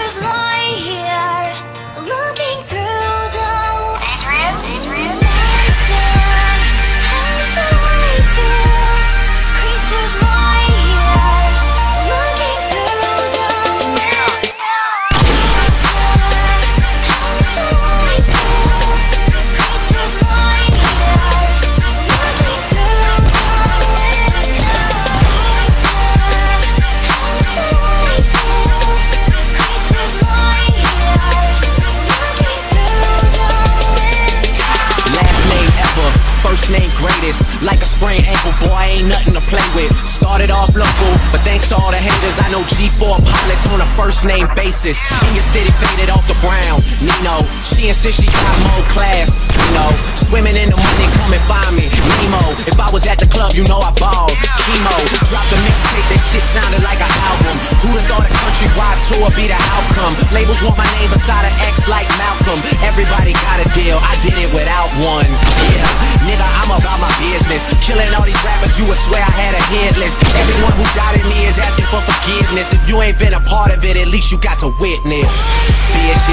Creatures lie name greatest. Like a sprained ankle, boy, ain't nothing to play with. Started off local, but thanks to all the haters, I know G4 pilots on a first name basis. In your city, faded off the ground. Nino, she insists she got more class. You know, swimming in the money, come and find me. Nemo, if I was at the club, you know I balled. Chemo, dropped a mixtape, that shit sounded like an album. Who'da thought a countrywide tour be the outcome? Labels want my name beside an X like Malcolm. Everybody got a deal, I did one. Yeah, nigga, I'm about my business. Killing all these rappers, you would swear I had a list. Everyone who doubted me is asking for forgiveness. If you ain't been a part of it, at least you got to witness. Bitch,